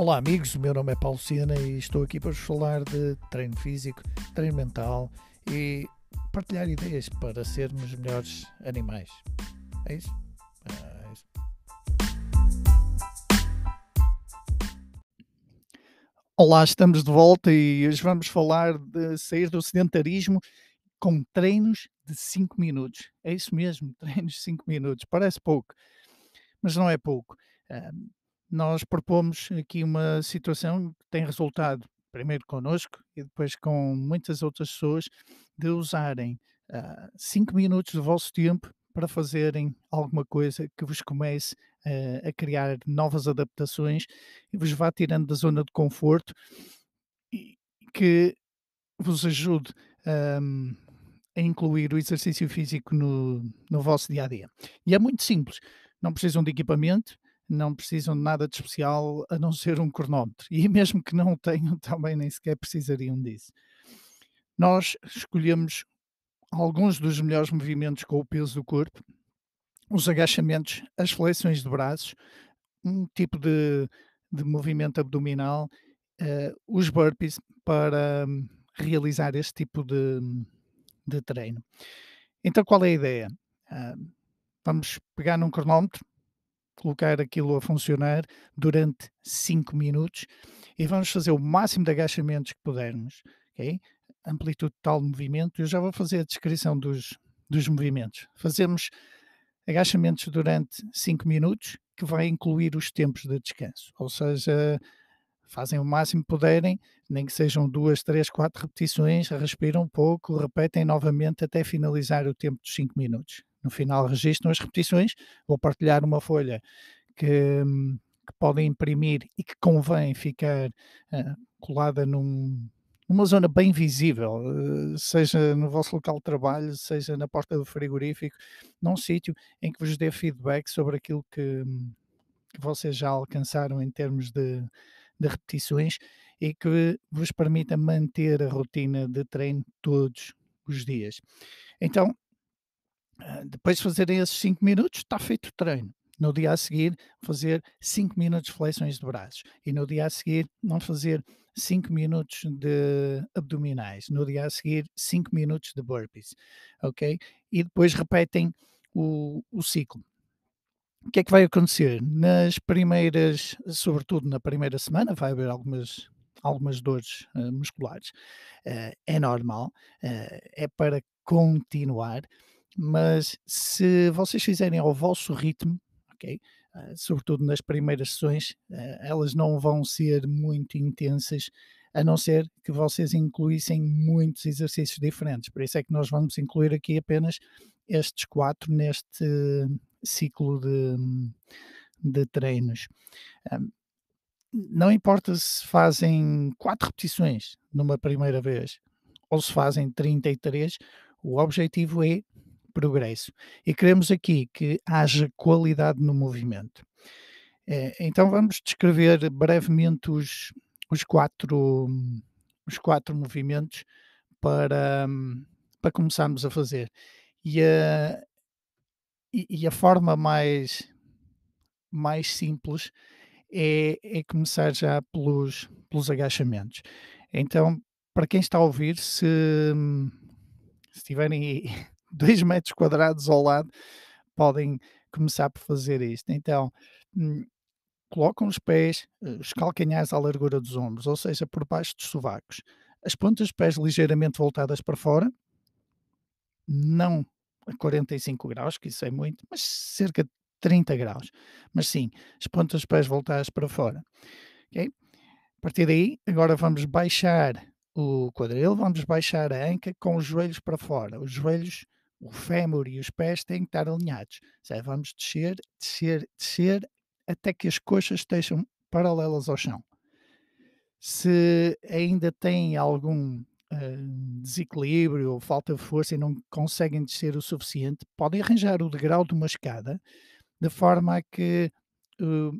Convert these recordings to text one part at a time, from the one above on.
Olá amigos, meu nome é Paulo Sena e estou aqui para vos falar de treino físico, treino mental e partilhar ideias para sermos melhores animais. É isso? É isso. Olá, estamos de volta e hoje vamos falar de sair do sedentarismo com treinos de 5 minutos. É isso mesmo, treinos de 5 minutos. Parece pouco, mas não é pouco nós propomos aqui uma situação que tem resultado, primeiro connosco e depois com muitas outras pessoas, de usarem 5 uh, minutos do vosso tempo para fazerem alguma coisa que vos comece uh, a criar novas adaptações e vos vá tirando da zona de conforto e que vos ajude um, a incluir o exercício físico no, no vosso dia a dia. E é muito simples, não precisam de equipamento, não precisam de nada de especial a não ser um cronómetro. E mesmo que não tenham, também nem sequer precisariam disso. Nós escolhemos alguns dos melhores movimentos com o peso do corpo, os agachamentos, as flexões de braços, um tipo de, de movimento abdominal, uh, os burpees para um, realizar este tipo de, de treino. Então, qual é a ideia? Uh, vamos pegar num cronómetro, colocar aquilo a funcionar durante 5 minutos e vamos fazer o máximo de agachamentos que pudermos, ok? Amplitude total de movimento. Eu já vou fazer a descrição dos, dos movimentos. Fazemos agachamentos durante 5 minutos, que vai incluir os tempos de descanso, ou seja, fazem o máximo que puderem, nem que sejam duas, três, quatro repetições, respiram um pouco, repetem novamente até finalizar o tempo dos 5 minutos no final registram as repetições. Vou partilhar uma folha que, que podem imprimir e que convém ficar uh, colada num, numa zona bem visível, uh, seja no vosso local de trabalho, seja na porta do frigorífico, num sítio em que vos dê feedback sobre aquilo que, que vocês já alcançaram em termos de, de repetições e que vos permita manter a rotina de treino todos os dias. Então, depois de fazerem esses 5 minutos, está feito o treino. No dia a seguir, fazer 5 minutos de flexões de braços. E no dia a seguir, não fazer 5 minutos de abdominais. No dia a seguir, 5 minutos de burpees. Ok? E depois repetem o, o ciclo. O que é que vai acontecer? Nas primeiras, sobretudo na primeira semana, vai haver algumas, algumas dores uh, musculares. Uh, é normal, uh, é para continuar mas se vocês fizerem ao vosso ritmo, ok? Uh, sobretudo nas primeiras sessões, uh, elas não vão ser muito intensas, a não ser que vocês incluíssem muitos exercícios diferentes. Por isso é que nós vamos incluir aqui apenas estes quatro neste ciclo de, de treinos. Não importa se fazem quatro repetições numa primeira vez ou se fazem 33, o objetivo é progresso. E queremos aqui que haja qualidade no movimento. É, então vamos descrever brevemente os, os, quatro, os quatro movimentos para, para começarmos a fazer. E a, e, a forma mais, mais simples é, é, começar já pelos, pelos agachamentos. Então, para quem está a ouvir, se, se tiverem 2 metros quadrados ao lado, podem começar por fazer isto. Então, hum, colocam os pés, eh, os calcanhares à largura dos ombros, ou seja, por baixo dos sovacos. As pontas dos pés ligeiramente voltadas para fora, não a 45 graus, que isso é muito, mas cerca de 30 graus. Mas sim, as pontas dos pés voltadas para fora. Okay? A partir daí, agora vamos baixar o quadril, vamos baixar a anca com os joelhos para fora. Os joelhos o fémur e os pés têm que estar alinhados. Vamos descer, descer, descer até que as coxas estejam paralelas ao chão. Se ainda têm algum uh, desequilíbrio ou falta de força e não conseguem descer o suficiente, podem arranjar o degrau de uma escada de forma a que uh,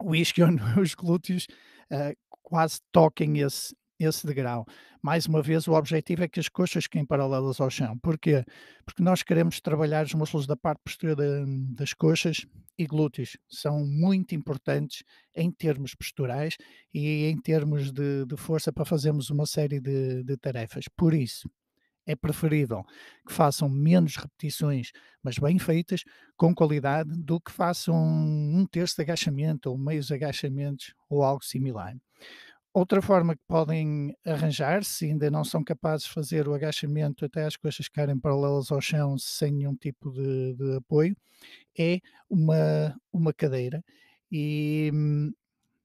o isquion, os glúteos, uh, quase toquem esse, esse degrau. Mais uma vez, o objetivo é que as coxas fiquem paralelas ao chão. Porquê? Porque nós queremos trabalhar os músculos da parte posterior da- das coxas e glúteos. São muito importantes em termos posturais e em termos de, de força para fazermos uma série de, de tarefas. Por isso, é preferível que façam menos repetições, mas bem feitas, com qualidade, do que façam um terço de agachamento ou meios agachamentos ou algo similar. Outra forma que podem arranjar, se ainda não são capazes de fazer o agachamento até as coxas ficarem paralelas ao chão sem nenhum tipo de, de apoio, é uma, uma cadeira e,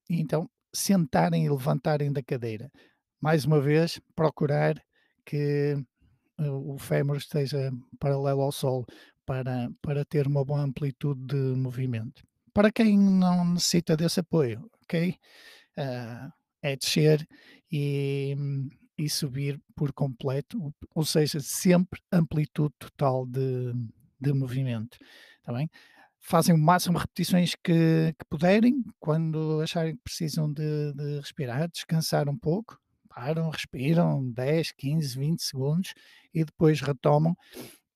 e então sentarem e levantarem da cadeira. Mais uma vez, procurar que eh, o fémur esteja paralelo ao solo para, para ter uma boa amplitude de movimento. Para quem não necessita desse apoio, ok? Ah, é descer e, e subir por completo, ou- ou seja, sempre amplitude total de, de movimento. Tá bem? Fazem o máximo de repetições que, que puderem, quando acharem que precisam de, de respirar, descansar um pouco, param, respiram 10, 15, 20 segundos e depois retomam.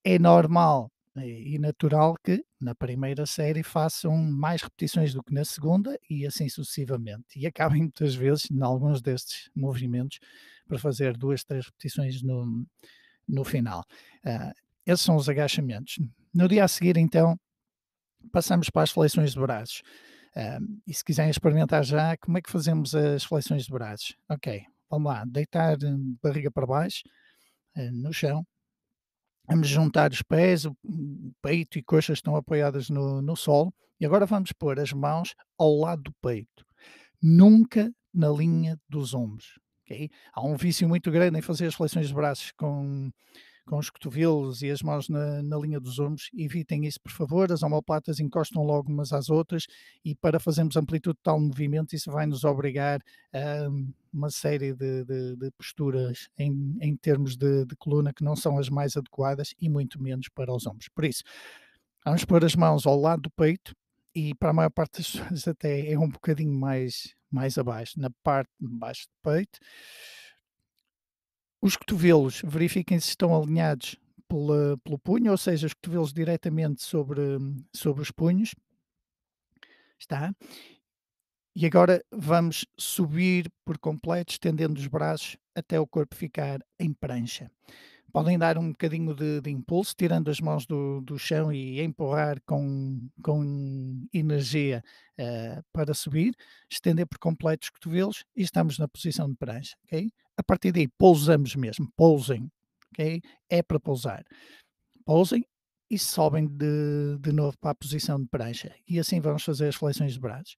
É normal e natural que na primeira série façam mais repetições do que na segunda e assim sucessivamente. E acabem muitas vezes, em alguns destes movimentos, para fazer duas, três repetições no, no final. Ah, esses são os agachamentos. No dia a seguir, então, passamos para as flexões de braços. Ah, e se quiserem experimentar já, como é que fazemos as flexões de braços? Ok, vamos lá, deitar eh, barriga para baixo, eh, no chão, Vamos juntar os pés, o peito e coxas estão apoiadas no, no solo. E agora vamos pôr as mãos ao lado do peito, nunca na linha dos ombros. ok? Há um vício muito grande em fazer as flexões de braços com, com os cotovelos e as mãos na, na linha dos ombros. Evitem isso, por favor. As omoplatas encostam logo umas às outras e para fazermos amplitude de tal movimento, isso vai nos obrigar a uma série de, de- de posturas em, em termos de, de coluna que não são as mais adequadas e muito menos para os ombros. Por isso, vamos pôr as mãos ao lado do peito e para a maior parte das pessoas até é um bocadinho mais, mais abaixo, na parte de baixo do peito. Os cotovelos, verifiquem se estão alinhados pela- pelo punho, ou seja, os cotovelos diretamente sobre, sobre os punhos. Está. E agora vamos subir por completo, estendendo os braços até o corpo ficar em prancha. Podem dar um bocadinho de, de impulso, tirando as mãos do, do chão e empurrar com, com energia eh, para subir, estender por completo os cotovelos e estamos na posição de prancha. ok? A partir daí, pousamos mesmo, pousem. ok? É para pousar. Pousem e sobem de, de novo para a posição de prancha. E assim vamos fazer as flexões de braços.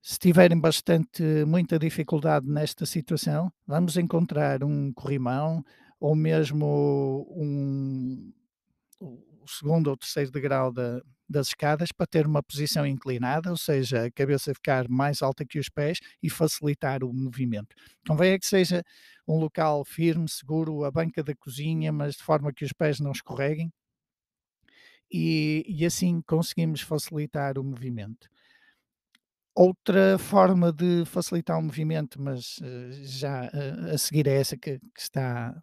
Se tiverem bastante, muita dificuldade nesta situação, vamos encontrar um corrimão ou mesmo um, o segundo ou terceiro degrau da- das escadas para ter uma posição inclinada, ou seja, a cabeça ficar mais alta que os pés e facilitar o movimento. Convém é que seja um local firme, seguro, a banca da cozinha, mas de forma que os pés não escorreguem e, e assim conseguimos facilitar o movimento. Outra forma de facilitar o movimento, mas eh, já eh, a seguir a essa que, que está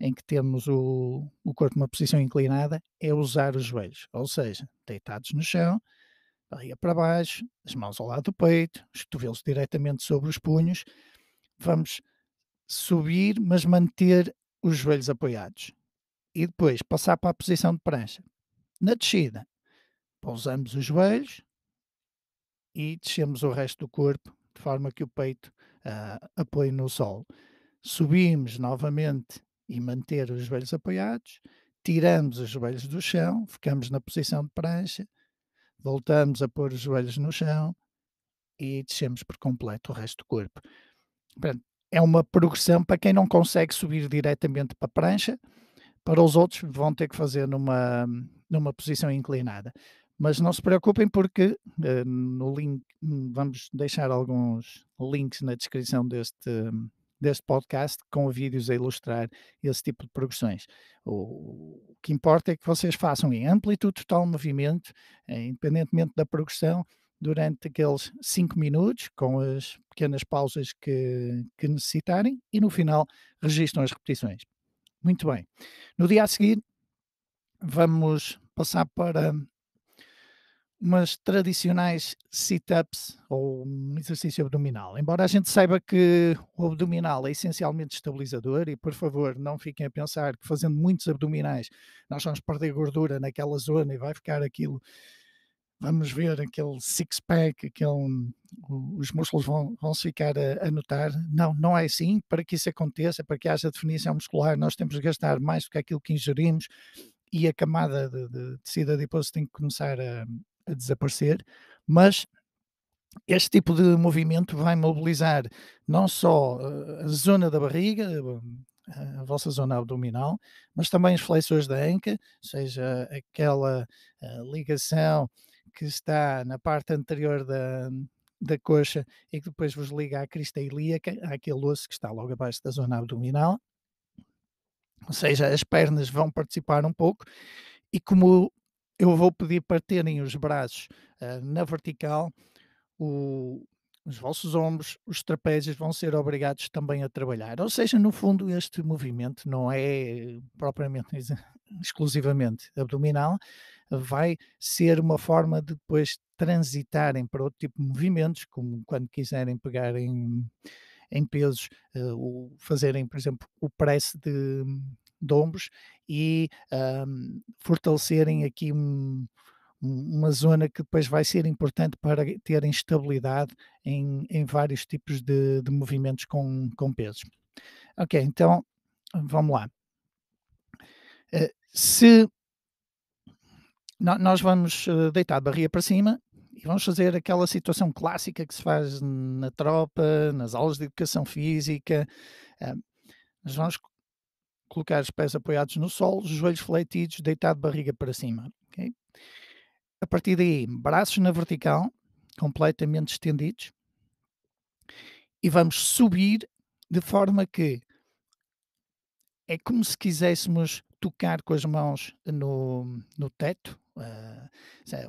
em que temos o, o corpo numa posição inclinada, é usar os joelhos, ou seja, deitados no chão, barriga para baixo, as mãos ao lado do peito, os cotovelos diretamente sobre os punhos. Vamos subir, mas manter os joelhos apoiados. E depois passar para a posição de prancha. Na descida, pousamos os joelhos e descemos o resto do corpo, de forma que o peito ah, apoie no solo. Subimos novamente e manter os joelhos apoiados, tiramos os joelhos do chão, ficamos na posição de prancha, voltamos a pôr os joelhos no chão e descemos por completo o resto do corpo. É uma progressão para quem não consegue subir diretamente para a prancha, para os outros vão ter que fazer numa, numa posição inclinada. Mas não se preocupem porque eh, no link vamos deixar alguns links na descrição deste, deste podcast com vídeos a ilustrar esse tipo de progressões. O, que importa é que vocês façam em amplitude total movimento, eh, independentemente da progressão, durante aqueles 5 minutos, com as pequenas pausas que, que necessitarem, e no final registram as repetições. Muito bem. No dia a seguir, vamos passar para umas tradicionais sit-ups ou um exercício abdominal. Embora a gente saiba que o abdominal é essencialmente estabilizador e, por favor, não fiquem a pensar que fazendo muitos abdominais nós vamos perder gordura naquela zona e vai ficar aquilo, vamos ver aquele six-pack, aquele, os músculos vão, vão ficar a, a notar. Não, não é assim. Para que isso aconteça, para que haja definição muscular, nós temos de gastar mais do que aquilo que ingerimos e a camada de, de tecido adiposo tem que começar a, a desaparecer, mas este tipo de movimento vai mobilizar não só eh, a zona da barriga, eh, a vossa zona abdominal, mas também os flexores da anca, ou seja, aquela eh, ligação que está na parte anterior da, da coxa e que depois vos liga à crista ilíaca, àquele osso que está logo abaixo da zona abdominal. Ou seja, as pernas vão participar um pouco e como eu vou pedir para terem os braços uh, na vertical, o, os vossos ombros, os trapézios vão ser obrigados também a trabalhar. Ou seja, no fundo, este movimento não é propriamente exclusivamente abdominal, vai ser uma forma de depois transitarem para outro tipo de movimentos, como quando quiserem pegar em, em pesos, uh, fazerem, por exemplo, o press de, de ombros e um, fortalecerem aqui um, uma zona que depois vai ser importante para terem estabilidade em, em vários tipos de, de movimentos com, com pesos. Ok, então vamos lá. Uh, se nós vamos uh, deitar a barriga para cima e vamos fazer aquela situação clássica que se faz na tropa, nas aulas de educação física. Uh, nós vamos colocar os pés apoiados no solo, os joelhos fletidos, deitado de barriga para cima. Okay? A partir daí, braços na vertical, completamente estendidos, e vamos subir de forma que é como se quiséssemos tocar com as mãos no, no teto. Uh,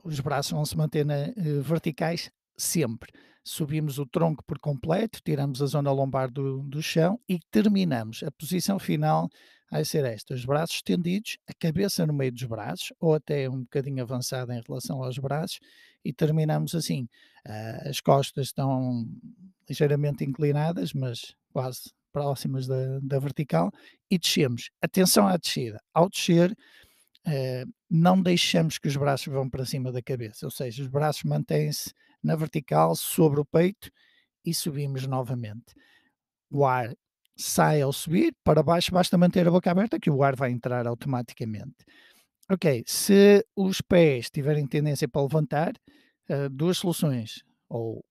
os braços vão se manter na, uh, verticais sempre subimos o tronco por completo, tiramos a zona lombar do, do chão e terminamos. A posição final vai ser esta: os braços estendidos, a cabeça no meio dos braços, ou até um bocadinho avançada em relação aos braços, e terminamos assim. Uh, as costas estão ligeiramente inclinadas, mas quase próximas da, da vertical, e descemos. Atenção à descida. Ao descer, uh, não deixamos que os braços vão para cima da cabeça, ou seja, os braços mantêm-se na vertical sobre o peito e subimos novamente. O ar sai ao subir, para baixo basta manter a boca aberta que o ar vai entrar automaticamente. Ok, se os pés tiverem tendência para levantar, uh, duas soluções, ou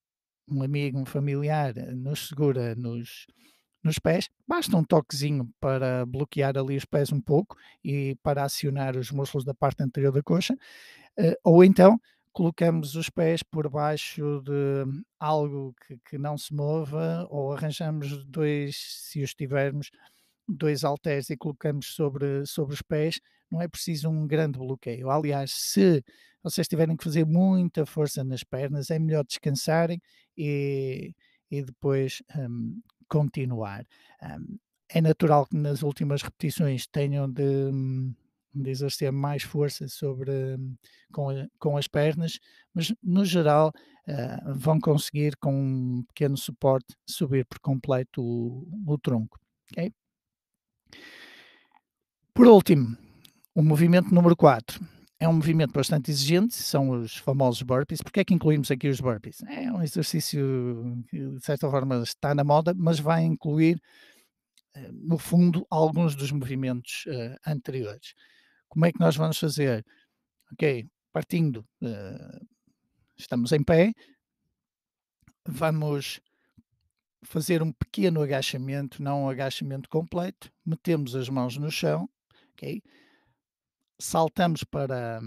um amigo, um familiar eh, nos segura nos, nos pés, basta um toquezinho para bloquear ali os pés um pouco e para acionar os músculos da parte anterior da coxa, uh, ou então colocamos os pés por baixo de algo que, que não se mova, ou arranjamos dois, se os tivermos, dois halteres e colocamos sobre, sobre os pés, não é preciso um grande bloqueio. Aliás, se vocês tiverem que fazer muita força nas pernas, é melhor descansarem e, e depois um, continuar. Um, é natural que nas últimas repetições tenham de. Um, de exercer mais força sobre com, com as pernas, mas no geral uh, vão conseguir com um pequeno suporte subir por completo o, o tronco. Okay? Por último, o movimento número 4 é um movimento bastante exigente, são os famosos burpees. Porquê é que incluímos aqui os burpees? É um exercício que, de certa forma, está na moda, mas vai incluir, eh, no fundo, alguns dos movimentos uh, anteriores. Como é que nós vamos fazer? Ok, partindo, uh, estamos em pé, vamos fazer um pequeno agachamento, não um agachamento completo, metemos as mãos no chão, ok? Saltamos para,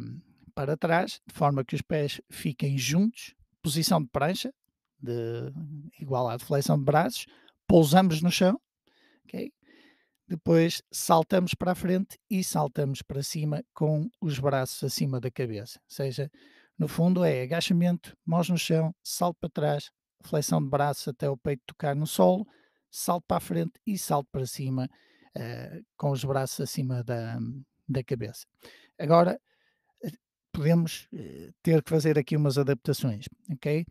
para trás, de forma que os pés fiquem juntos, posição de prancha, de, igual à de flexão de braços, pousamos no chão, ok? Depois saltamos para a frente e saltamos para cima com os braços acima da cabeça. Ou seja, No fundo é agachamento, mãos no chão, salto para trás, flexão de braço até o peito tocar no solo, salto para a frente e salto para cima, uh, com os braços acima da, da cabeça. Agora, eh, podemos uh, ter que fazer aqui umas adaptações, ok?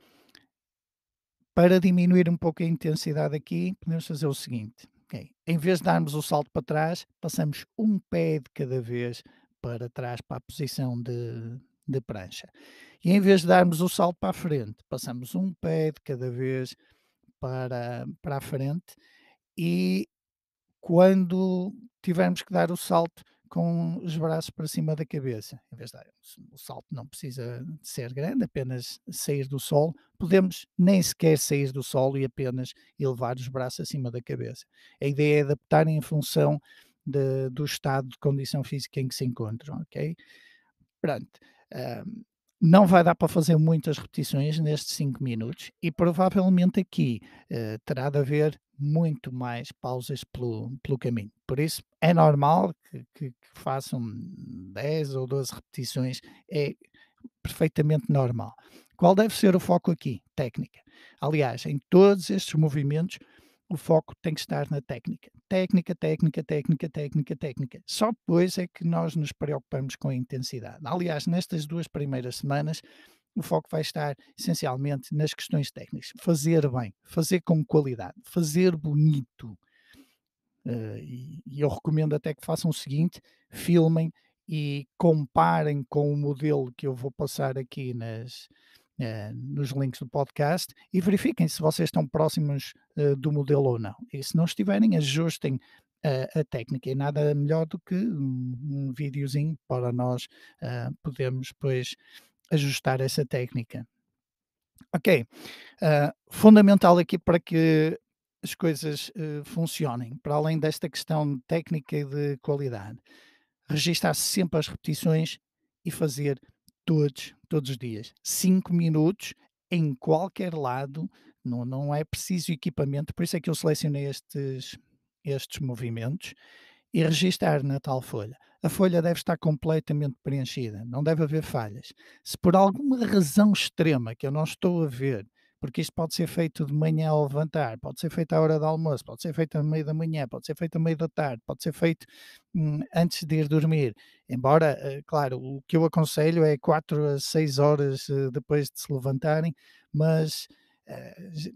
Para diminuir um pouco a intensidade aqui, podemos fazer o seguinte, ok? Em vez de darmos o salto para trás, passamos um pé de cada vez para trás, para a posição de, de prancha. E em vez de darmos o salto para a frente, passamos um pé de cada vez para, para a frente e quando tivermos que dar o salto com os braços para cima da cabeça, em vez de o salto não precisa ser grande, apenas sair do solo, podemos nem sequer sair do solo e apenas elevar os braços acima da cabeça. A ideia é adaptar em função de, do estado de condição física em que se encontram, ok? Pronto. Um, não vai dar para fazer muitas repetições nestes 5 minutos e provavelmente aqui uh, terá de haver muito mais pausas pelo, pelo caminho. Por isso é normal que, que, que façam 10 ou 12 repetições, é perfeitamente normal. Qual deve ser o foco aqui? Técnica. Aliás, em todos estes movimentos, o foco tem que estar na técnica. Técnica, técnica, técnica, técnica, técnica. Só depois é que nós nos preocupamos com a intensidade. Aliás, nestas duas primeiras semanas, o foco vai estar essencialmente nas questões técnicas. Fazer bem, fazer com qualidade, fazer bonito. Uh, e, e eu recomendo até que façam o seguinte: filmem e comparem com o modelo que eu vou passar aqui nas, uh, nos links do podcast e verifiquem se vocês estão próximos uh, do modelo ou não. E se não estiverem, ajustem a, técnica. E nada melhor do que um, um videozinho para nós podermos depois ajustar essa técnica. Ok. fundamental aqui para que as coisas funcionem, para além desta questão técnica e de qualidade, registar sempre as repetições e fazer todos, todos os dias. 5 minutos em qualquer lado, não, não é preciso equipamento, por isso é que eu selecionei estes, estes movimentos e registar na tal folha. A folha deve estar completamente preenchida, não deve haver falhas. Se por alguma razão extrema que eu não estou a ver porque isto pode ser feito de manhã ao levantar, pode ser feito à hora do almoço, pode ser feito no meio da manhã, pode ser feito no meio da tarde, pode ser feito hum, antes de ir dormir. Embora, uh, claro, o que eu aconselho é 4 a 6 horas uh, depois de se levantarem, mas uh,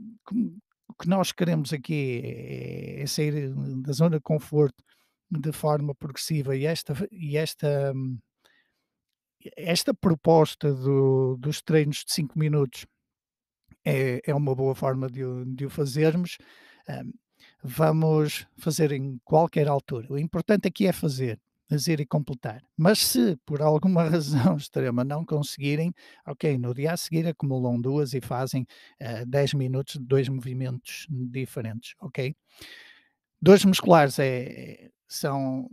o que nós queremos aqui é, é sair da zona de conforto de forma progressiva e esta, e esta, hum, esta proposta do, dos treinos de 5 minutos é, é uma boa forma de, de o fazermos. Um, vamos fazer em qualquer altura. O importante aqui é fazer, fazer e completar. Mas se por alguma razão extrema não conseguirem, ok, no dia a seguir acumulam duas e fazem uh, 10 minutos de dois movimentos diferentes, ok? Dores musculares é, são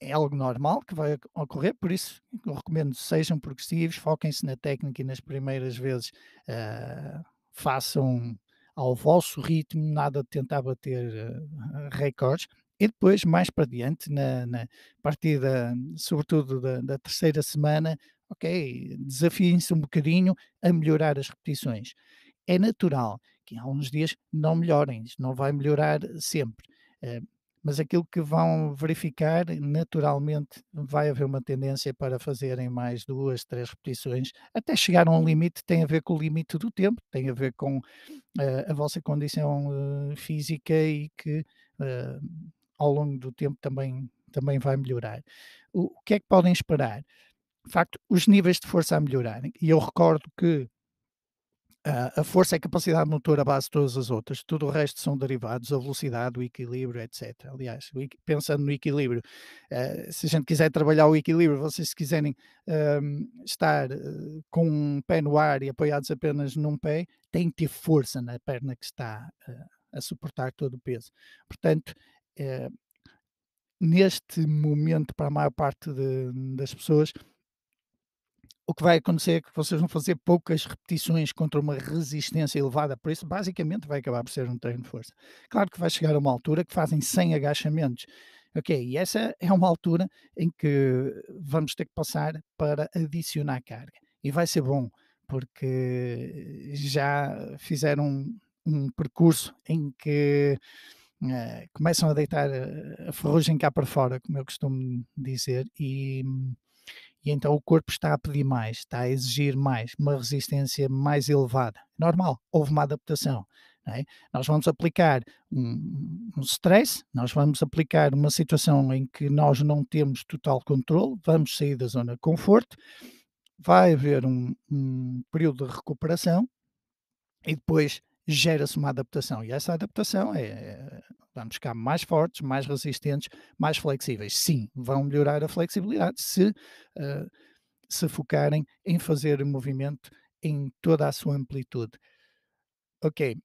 é algo normal que vai ocorrer, por isso eu recomendo sejam progressivos, foquem-se na técnica e nas primeiras vezes uh, façam ao vosso ritmo, nada de tentar bater uh, recordes. E depois, mais para diante, na, na partida, sobretudo da, da terceira semana, ok, desafiem-se um bocadinho a melhorar as repetições. É natural que há uns dias não melhorem, não vai melhorar sempre. Uh, mas aquilo que vão verificar, naturalmente, vai haver uma tendência para fazerem mais duas, três repetições, até chegar a um limite, tem a ver com o limite do tempo, tem a ver com uh, a vossa condição física e que ao longo do tempo também, também vai melhorar. O que é que podem esperar? De facto, os níveis de força a melhorarem. E eu recordo que Uh, a força é a capacidade motora base de todas as outras, tudo o resto são derivados, a velocidade, o equilíbrio, etc. Aliás, pensando no equilíbrio, uh, se a gente quiser trabalhar o equilíbrio, vocês se quiserem estar com um pé no ar e apoiados apenas num pé, têm que ter força na perna que está a suportar todo o peso. Portanto, neste momento, para a maior parte de, das pessoas, o que vai acontecer é que vocês vão fazer poucas repetições contra uma resistência elevada, por isso basicamente vai acabar por ser um treino de força. Claro que vai chegar a uma altura que fazem 100 agachamentos, ok? E essa é uma altura em que vamos ter que passar para adicionar carga. e vai ser bom, porque já fizeram um, um percurso em que eh, começam a deitar a ferrugem cá para fora, como eu costumo dizer, e, e então o corpo está a pedir mais, está a exigir mais, uma resistência mais elevada. Normal, houve uma adaptação. É? Nós vamos aplicar um, um stress, nós vamos aplicar uma situação em que nós não temos total controle, vamos sair da zona de conforto, vai haver um, um período de recuperação e depois gera-se uma adaptação. E essa adaptação é, vamos ficar mais fortes, mais resistentes, mais flexíveis. Sim, vão melhorar a flexibilidade se, uh, se focarem em fazer o movimento em toda a sua amplitude. Ok,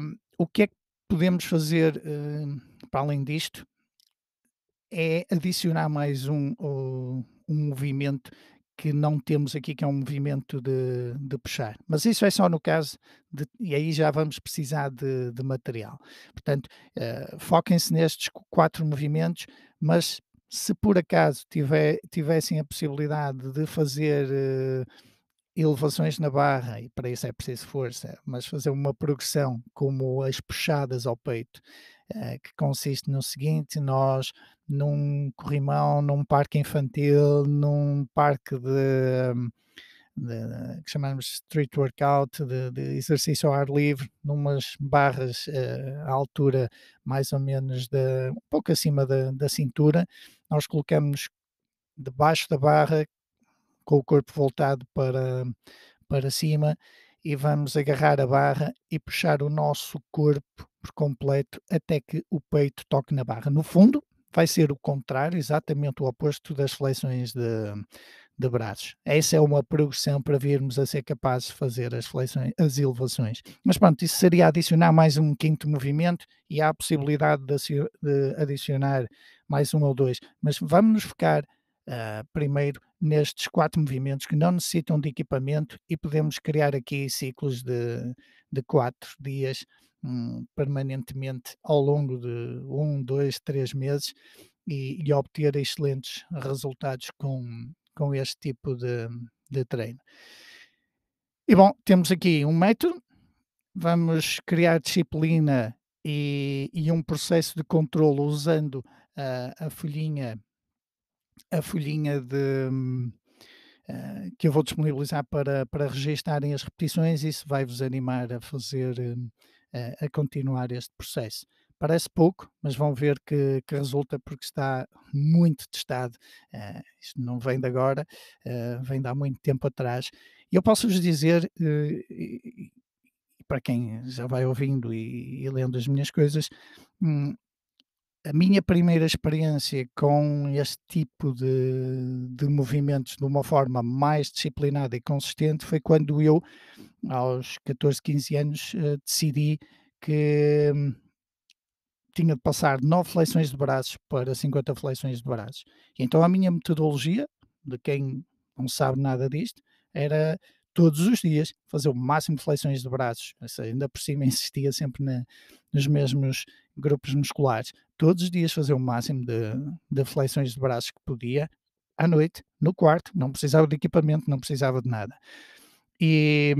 um, o que é que podemos fazer uh, para além disto? É adicionar mais um, um movimento que não temos aqui, que é um movimento de, de puxar. Mas isso é só no caso, de, e aí já vamos precisar de, de material. Portanto, uh, foquem-se nestes quatro movimentos, mas se por acaso tiver, tivessem a possibilidade de fazer uh, elevações na barra, e para isso é preciso força, mas fazer uma progressão como as puxadas ao peito, que consiste no seguinte: nós num corrimão, num parque infantil, num parque de, de que chamamos street workout, de, de, exercício ao ar livre, numas barras uh, à altura mais ou menos de, um pouco acima da, da cintura, nós colocamos debaixo da barra com o corpo voltado para, para cima e vamos agarrar a barra e puxar o nosso corpo por completo até que o peito toque na barra. No fundo, vai ser o contrário, exatamente o oposto das flexões de, de braços. Essa é uma progressão para virmos a ser capazes de fazer as flexões, as elevações. Mas pronto, isso seria adicionar mais um quinto movimento e há a possibilidade de, de adicionar mais um ou dois. Mas vamos nos focar uh, primeiro nestes quatro movimentos que não necessitam de equipamento e podemos criar aqui ciclos de, de quatro dias um, permanentemente ao longo de um, dois, três meses e, e obter excelentes resultados com, com este tipo de, de treino. E bom, temos aqui um método, vamos criar disciplina e, e um processo de controle usando a, a folhinha a folhinha de, uh, que eu vou disponibilizar para, para registarem as repetições, isso vai vos animar a fazer, uh, a continuar este processo. Parece pouco, mas vão ver que, que resulta porque está muito testado. Uh, isto não vem de agora, vem de há muito tempo atrás. E eu posso-vos dizer, para quem já vai ouvindo e, e lendo as minhas coisas, hum, a minha primeira experiência com este tipo de, de movimentos de uma forma mais disciplinada e consistente foi quando eu, aos 14, 15 anos, uh, decidi que hum, tinha de passar 9 flexões de braços para 50 flexões de braços. Então a minha metodologia, de quem não sabe nada disto, era todos os dias fazer o máximo de flexões de braços. Ainda por cima insistia sempre na, nos mesmos grupos musculares. Todos os dias fazer o máximo de, de flexões de braços que podia, à noite, no quarto, não precisava de equipamento, não precisava de nada. E,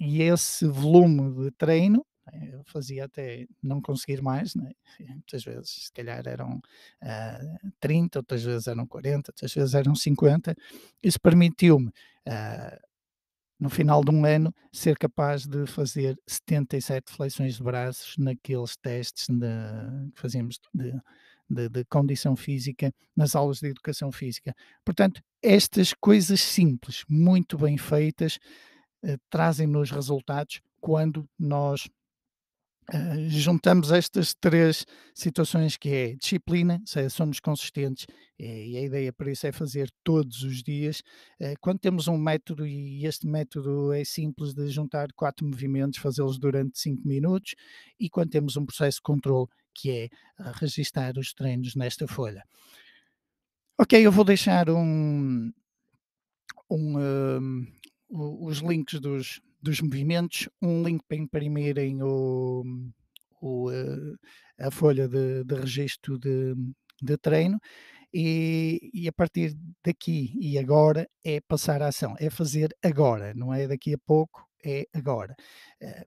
e esse volume de treino né, eu fazia até não conseguir mais, né? muitas vezes se calhar eram uh, ah, 30, outras vezes eram 40, outras vezes eram 50. Isso permitiu-me uh, no final de um ano, ser capaz de fazer 77 flexões de braços naqueles testes de, que fazíamos de, de, de, condição física, nas aulas de educação física. Portanto, estas coisas simples, muito bem feitas, eh, trazem-nos resultados quando nós Uh, juntamos estas três situações que é disciplina, seja, somos consistentes é, e a ideia para isso é fazer todos os dias. Uh, quando temos um método e este método é simples de juntar quatro movimentos, fazê-los durante cinco minutos e quando temos um processo de controle que é registar os treinos nesta folha. Ok, eu vou deixar um, um, um os links dos, dos movimentos, um link para imprimirem o, o, eh, a folha de, de registro de, de treino e, e a partir daqui e agora é passar a ação, é fazer agora, não é daqui a pouco, é agora. Eh,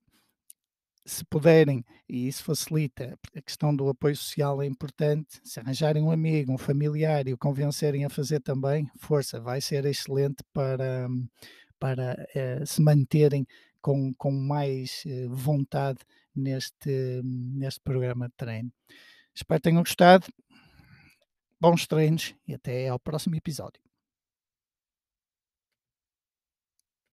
se puderem, e isso facilita, a questão do apoio social é importante, se arranjarem um amigo, um familiar e o convencerem a fazer também, força, vai ser excelente para, para eh, se manterem com, com mais eh, vontade neste, neste programa de treino. Espero que tenham gostado. Bons treinos e até ao próximo episódio.